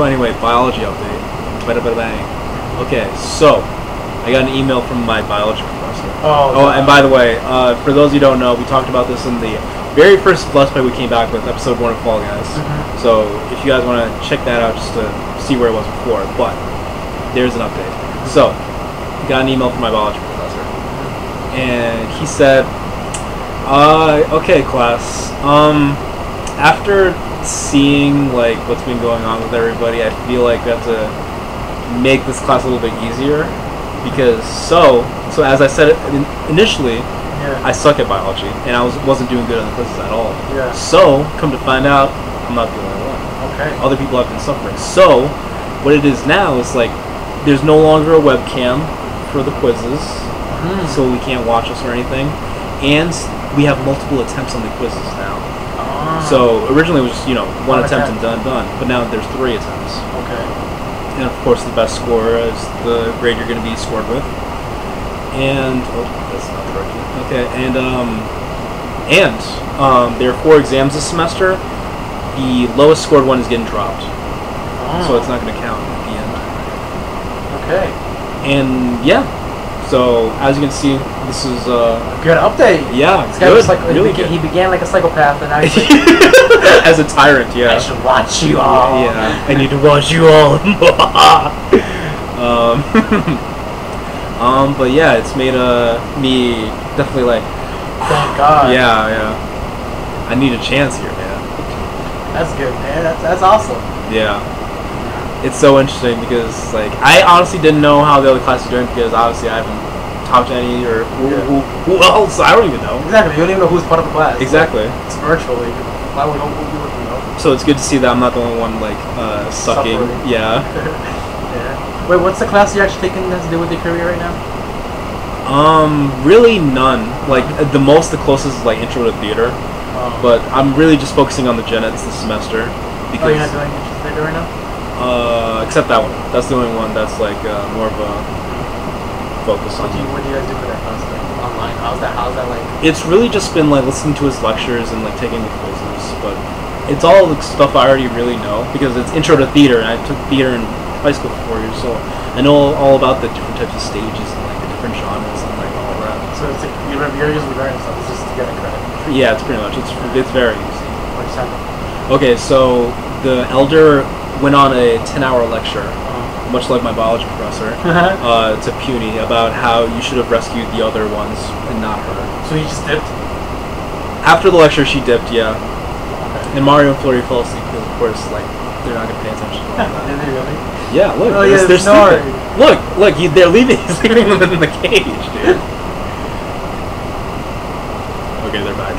so anyway, biology update. Bada bada bang. Okay, so I got an email from my biology professor. Oh, Oh, and by the way, uh, for those you don't know, we talked about this in the very first Let's Play we came back with, episode one of Fall Guys. Mhm. So if you guys want to check that out just to see where it was before, but there's an update. So, got an email from my biology professor, and he said, uh, okay, class. Um, after seeing like what's been going on with everybody, I feel like we have to make this class a little bit easier because so so as I said in- initially, Yeah. I suck at biology and I was wasn't doing good on the quizzes at all. Yeah. So come to find out, I'm not the only one. Okay. Other people have been suffering. So what it is now is like there's no longer a webcam for the quizzes Mm. so we can't watch us or anything. And we have multiple attempts on the quizzes now. So originally it was just, you know, one One attempt and done, done. But now there's three attempts. Okay. And of course the best score is the grade you're going to be scored with. And, oh, that's not the right. Okay, and, um, and, um, there are four exams this semester. The lowest scored one is getting dropped. Oh. So it's not going to count at the end. Okay. And, yeah. So, as you can see, this is, uh, Good update. yeah, This guy good, like really he, began, good. he began like a psychopath, and now he's like, As a tyrant, yeah. I should watch you all. Yeah, I need to watch you all. um, um, but yeah, it's made uh, me definitely like, Thank God. yeah, yeah. I need a chance here, man. That's good, man. That's that's awesome. Yeah. It's so interesting because like I honestly didn't know how the other classes are doing because obviously I haven't talked to any or who, Yeah. who, who else I don't even know. Exactly. You don't even know who's part of the class. Exactly. It's virtually. Why would who you would know? So it's good to see that I'm not the only one like uh, sucking. Suffering. Yeah. yeah. Wait, what's the class you're actually taking that has to do with your career right now? Um, really none. Like the most, the closest is like intro to theater. Um, But I'm really just focusing on the gen eds this semester oh, because you're not doing intro theater right now. Uh, except that one. That's the only one that's like uh, more of a focus on. What do you What do you guys do for that class? Like, online? How's that? How's that like? It's really just been like listening to his lectures and like taking the quizzes, but it's all the stuff I already really know because it's intro to theater, and I took theater in high school for four years, so I know all about the different types of stages and like the different genres and like all that. So it's like you're, you're usually learning stuff. It's just to get a credit. Yeah, it's pretty much it's it's very easy. What just happened? Okay, so the elder went on a ten-hour lecture, Um, much like my biology professor, uh, to Puny about how you should have rescued the other ones and not her. so he just dipped. After the lecture, she dipped, yeah. Okay. And Mario and Flurrie fell asleep because, of course, like they're not gonna pay attention to all that. Really? yeah, look, Oh, they're, yeah, they're snoring. Look, look, he, they're leaving. He's leaving them in the cage, dude. okay, they're back.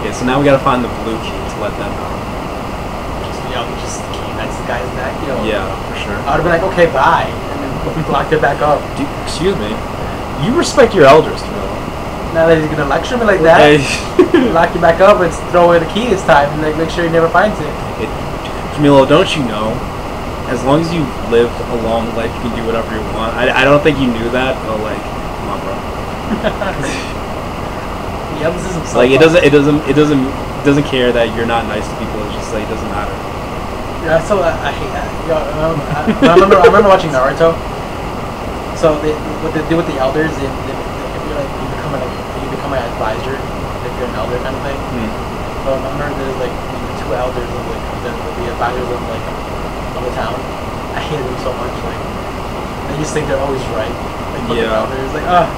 Okay, so now we gotta find the blue key to let them out. Just yo, just came next to the guy's neck, yo. Yeah, for sure. I would have been like, okay, bye, and then we blocked it back up. Do, excuse me. You respect your elders, Camilo. Now that he's gonna lecture me like that, Okay. lock you back up and throw away the key this time, and like make sure he never finds it. It, Camilo, don't you know? As long as you live a long life, you can do whatever you want. I, I don't think you knew that, but like, come on, bro. He emphasizes himself. Like it doesn't, it doesn't, it doesn't, doesn't care that you're not nice to people. It's just like it doesn't matter. Yeah, so I, I hate that. Yo, um, I, I remember, I remember watching Naruto. So they, what they do with the elders, they, they, if you're like, you become like, you become an advisor, if you're an elder kind of thing. Hmm. So I remember there's like the two elders of like the, the advisors of like of the town. I hated them so much. Like they just think they're always right. Like Yeah. elders. Like ah,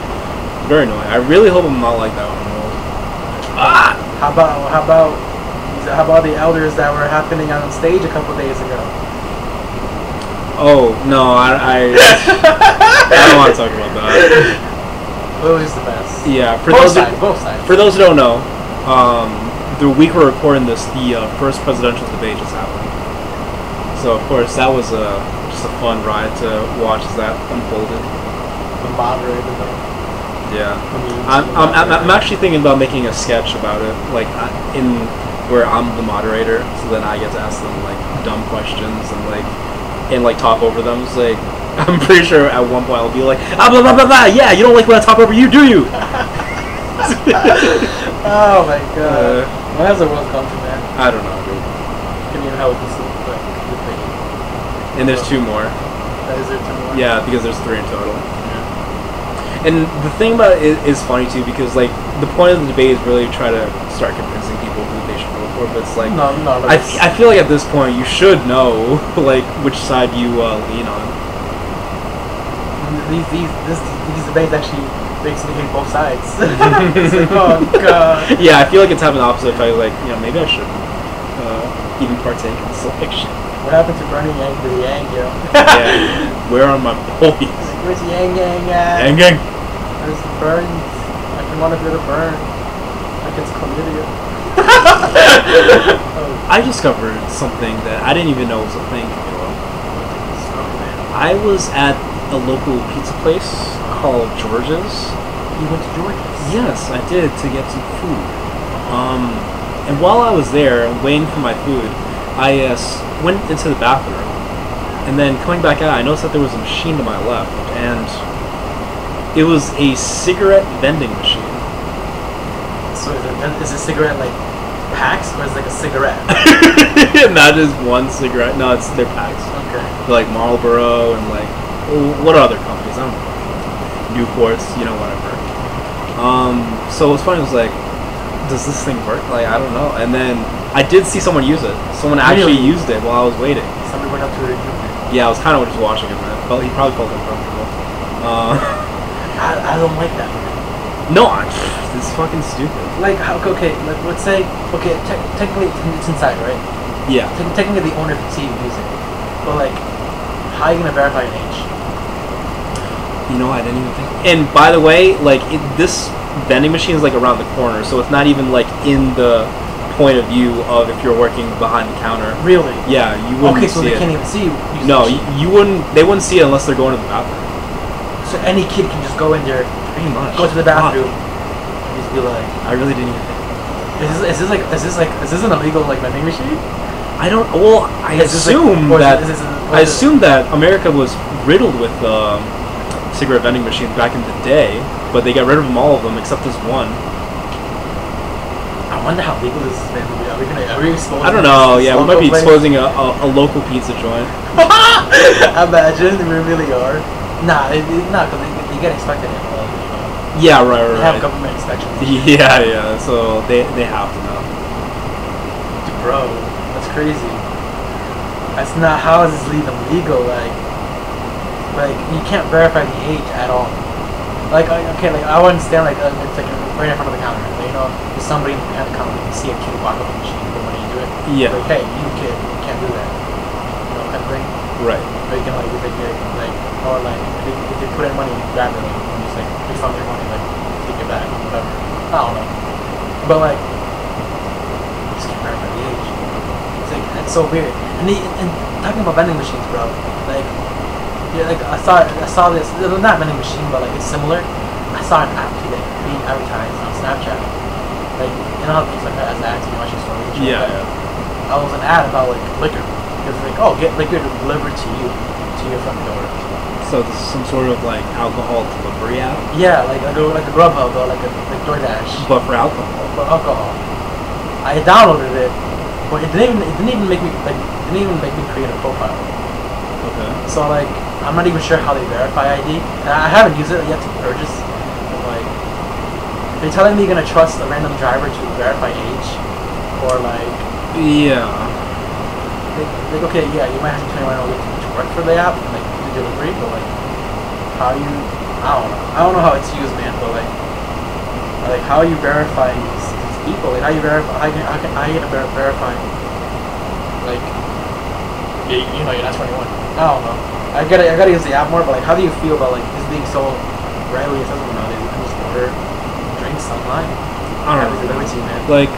Very annoying. I really hope I'm not like that when I'm old. Ah! how about how about about the elders that were happening on stage a couple days ago? Oh no, I, I, I don't want to talk about that. Lily's the best. Yeah, for both those sides, who, both sides. for those who don't know, um, the week we're recording this, the uh, first presidential debate just happened. So of course that was a just a fun ride to watch as that unfolded. the moderator. The, Yeah. I'm, I'm, I'm, I'm actually thinking about making a sketch about it, like in where I'm the moderator, so then I get to ask them like dumb questions and like and like talk over them. It's like I'm pretty sure at one point I'll be like, ah, blah blah blah blah. Yeah, you don't like when I talk over you, do you? oh my god. Uh, Where has the world to, man? I don't know, dude. Can you a decent like, good thing? and there's two more. That is there two more. Yeah, because there's three in total. Yeah. And the thing about it is, is funny too because like the point of the debate is really try to start convincing people who they should for, but it's like No, no. I, I feel like at this point you should know like which side you uh, lean on. these these this, these debates actually makes me hate both sides. it's like, oh god. Yeah, I feel like it's having the opposite effect. Like you know maybe I should uh, even partake in this election. What happened to Bernie Yang to the Yang, yo? yeah, where are my boys? Where's the Yang Gang at? Gang gang. Where's the burns? I can want to go to burn. Like it's chlamydia. I discovered something that I didn't even know was a thing. I was at a local pizza place called George's. You went to George's. Yes, I did to get some food. Um, and while I was there waiting for my food, I uh, went into the bathroom, and then coming back out, I noticed that there was a machine to my left, and it was a cigarette vending machine. So is, it, is a cigarette like packs or is it like a cigarette? Not just one cigarette. No, it's their packs. okay. like Marlboro and like oh, what other companies? I don't know. Newports, you know, whatever. Um, so what's funny was like, does this thing work? Like I don't know. And then I did see someone use it. Someone actually Really? used it while I was waiting. Somebody went up to it. and- Yeah, I was kind of just watching him. Felt he probably felt uncomfortable. Uh, I, I don't like that. No, I, this is fucking stupid. Like how okay, like let's say okay, te- technically it's inside, right? Yeah. Te- technically the owner can see you use it, but like, how are you gonna verify an age? You know, I didn't even think. And by the way, like it, this vending machine is like around the corner, so it's not even like in the point of view of if you're working behind the counter. Really? Yeah, you wouldn't Okay, so see they it. can't even see you. no, you, you wouldn't. They wouldn't see it unless they're going to the bathroom. So any kid can just go in there, Pretty much. go to the bathroom, and just be like, I really didn't even think. is this, is this like is this like is this an illegal like vending machine? I don't. Well, I Is like- assume is that. it- is this I assume that America was riddled with um, cigarette vending machines back in the day, but they got rid of them all of them except this one. I wonder how legal this is. Are we gonna are we exposing? I don't know. Yeah, we might be exposing a, a, a local pizza joint. Imagine we really are. Nah, it, it, nah, because they, they get expected in. You Yeah, right, they right, have right. government inspections. Yeah, yeah. So they they have to know. Bro, that's crazy. That's not how is this even legal? Like, like you can't verify the age at all. Like, okay, like I wouldn't stand like uh, it's like right in front of the counter. Like, you know, there's somebody behind the counter. You see a kid walk up the machine, put money into it. Yeah. Like, hey, you kid, you can't do that. You know, kind of thing. Right. Or you can like, they like, or like if they, if they put in money, grab it, like, and just like they found their money, like take it back, whatever. I don't know. But like, you just can't verify the age. It's like it's so weird. And, the, and talking about vending machines, bro. Like, yeah, like I saw I saw this. it Not vending machine, but like it's similar. I saw an app today being advertised on Snapchat. Like you know how things like that as ads you watch your story. Yeah, like that? yeah. I was an ad about like liquor. Because like, oh, get liquor delivered to you, to your front door. So this is some sort of like alcohol delivery app, Yeah, like like a, like a Grubhub or like a like DoorDash but for alcohol. for alcohol. I downloaded it, but it didn't even it didn't even make me like it didn't even make me create a profile. Okay. So like I'm not even sure how they verify ID, and I haven't used it yet to purchase. But like, they're telling me you're gonna trust a random driver to verify age, or like, Yeah. like, like okay, yeah, you might have to 21 years old to, to work for the app and like do delivery, but like, how you, I don't know, I don't know how it's used, man, but like, like how you verify these, these people? Like how you verify, how you, how, can, how you ver- verify, like, you, you know, you're not 21. I don't know. I gotta, I gotta use the app more, but like, how do you feel about like this being so readily accessible nowadays? You can just order drinks online. I don't know. to you, man. Like,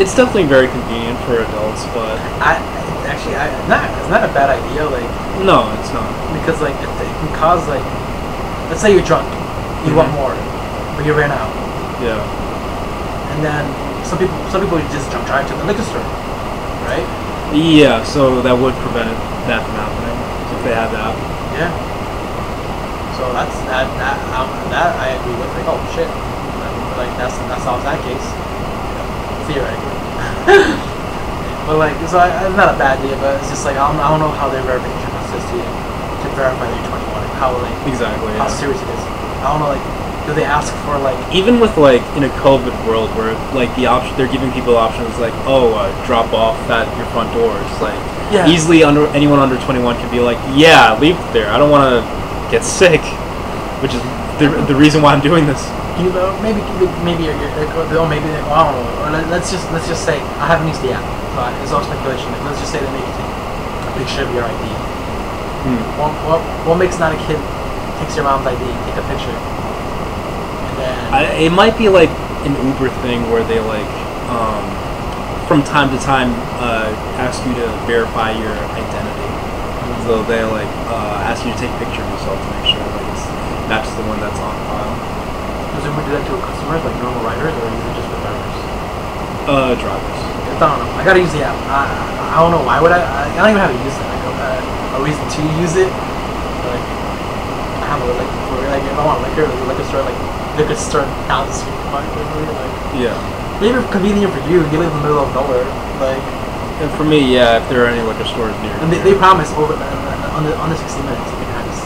it's definitely very convenient for adults, but I actually, I, it's not, it's not a bad idea. Like, no, it's not. because like it, it can cause like, let's say you're drunk, you want Mhm. more, but you ran out, Yeah. and then some people, some people just jump drive to the liquor store, right? Yeah, so that would prevent that from happening if they had that. Yeah. So that's that that um, that I agree with. Like, oh shit, like that's that's solves that case. Theoretically. But like, it's not a bad idea, but it's just like I don't, I don't know how their verification process to to verify that you're 21. Like how like Exactly. how Yeah. serious it is. I don't know like, do they ask for like? Even with like in a COVID world where like the option they're giving people options like oh uh, drop off at your front doors like Yeah. easily under anyone under 21 can be like yeah leave there I don't want to get sick which is the, the reason why I'm doing this You know, maybe maybe or maybe they, I don't know. Or let, let's just let's just say I haven't used the app, so it's all speculation. Let's just say they make you take a picture of your ID. Hmm. What, what, what makes not a kid takes your mom's ID, take a picture, and then I, it might be like an Uber thing where they like um, from time to time uh, ask you to verify your identity. So they like uh, ask you to take a picture of yourself to make sure like it's matches the one that's on file. Does Uber do that to customers like normal riders, or is it just for drivers? Uh, drivers. I don't know. I gotta use the app. I, I, I don't know why would I. I I don't even have to use it. Like uh, a reason to use it. Like I have a like for like if I want liquor, a liquor store like liquor store down the street from my Like Yeah. maybe convenient for you. You live in the middle of nowhere. Like And for me, yeah, if there are any liquor stores near. and they, they promise over uh, under under 60 minutes you can have this.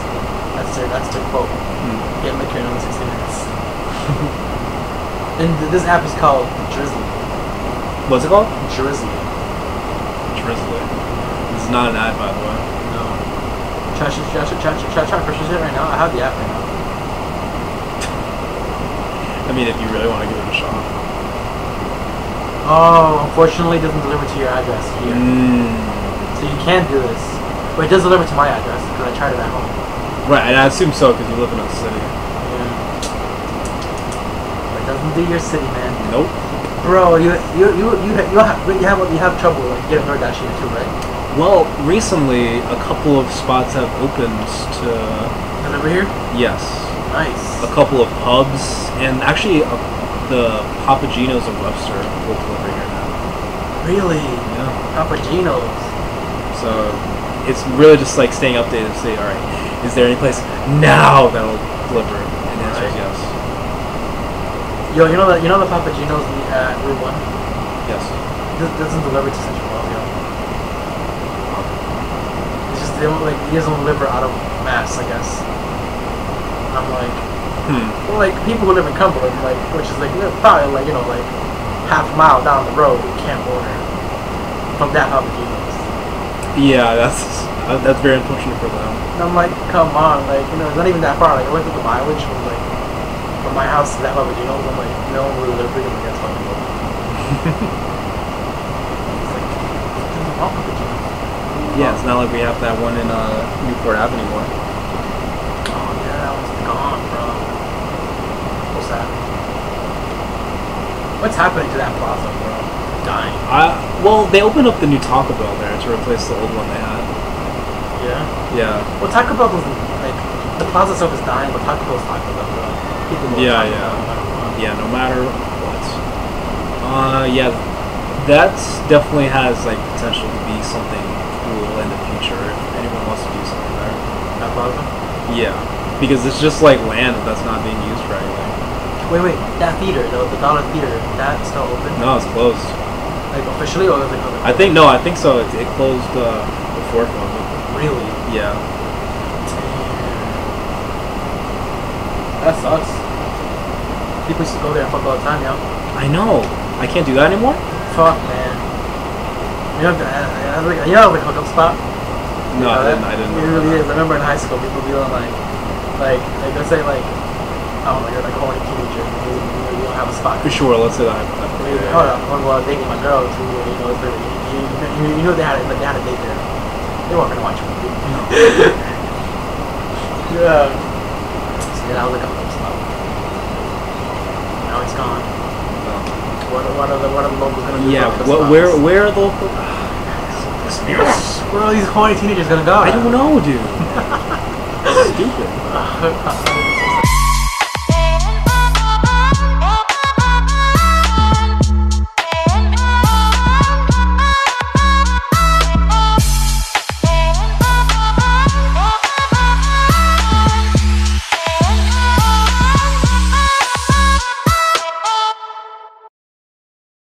That's their that's their quote. Hmm. Get liquor in under 60 minutes. And th- this app is called Drizly. What's it called? Drizly. Drizly. This is not an ad, by the way. No. Try, try, try, try, try, try, try purchase it right now. I have the app right now. I mean, if you really want to give it a shot. Oh, unfortunately, it doesn't deliver to your address here. Mm. So you can do this. But it does deliver to my address because I tried it at home. Right, and I assume so because you live in a city. Yeah. But it doesn't do your city, man. Nope. Bro, you you you you you have you have you have trouble like getting here too, right? Well, recently a couple of spots have opened to Deliver here. yes, Nice. a couple of pubs, and actually uh the Papa Gino's of Webster will deliver here now. Really, Yeah. Papa Gino's. So it's really just like staying updated to see, all right, is there any place now that'll deliver? And the answer is yes. Yo, you know that you know the Papa Gino's at Route One. Yes. This doesn't deliver to Central Well, yo. It's just they don't like he doesn't deliver out of Mass, I guess. And I'm like, Hmm. well, like people who live in Cumberland, like which is like probably like you know like half a mile down the road, who can't order from that Papa Gino's. Yeah, that's uh, that's very unfortunate for them. And I'm like, come on, like you know, it's not even that far. Like I looked at the mileage from like from my house to that Papa Gino's. I'm like, no one will deliver because that's fucking low. It's like, there's no Papa Gino's. Yeah, it's not like we have that one in uh, Newport Ave anymore. Oh yeah, that one's gone, bro. So sad. What's happening to that plaza, bro? Dying. I well, they opened up the new Taco Bell there to replace the old one they had. Yeah. Yeah. Well, Taco Bell doesn't like the plaza itself is dying, but Taco Bell's Taco Bell, bro. People Yeah, yeah. No matter what. Yeah, no matter what. Uh, yeah, that's definitely has like potential to be something cool in the future if anyone wants to do something there. That plaza. Yeah, because it's just like land that's not being used for anything. Wait, wait. That theater, though, the Dollar Theater, that's still open? No, it's closed. Like officially, or is it? I think no, I think so. It, it closed uh, before COVID. Really. Yeah. That sucks. People used to go there and fuck all the time, yo. I know. I can't do that anymore. Fuck, man. You know, uh, uh, like, you know, like hookup spot. No, I didn't. I didn't. It really is. I remember in high school, people be on like, like, like let's say like, I don't know, you're like a horny teenager, you, you, you don't have a spot. For sure. Let's say that. Hold on, I'm well, dating my girl too. You know, you, you, you, you know they had, they had a date there. They weren't gonna watch a movie. yeah. So yeah, that was like a hookup spot. Now it's gone. What, what are the, what are the locals gonna do? Yeah. What? Where? Where are the local? Where are these horny teenagers gonna go? I don't know, dude. Stupid. know.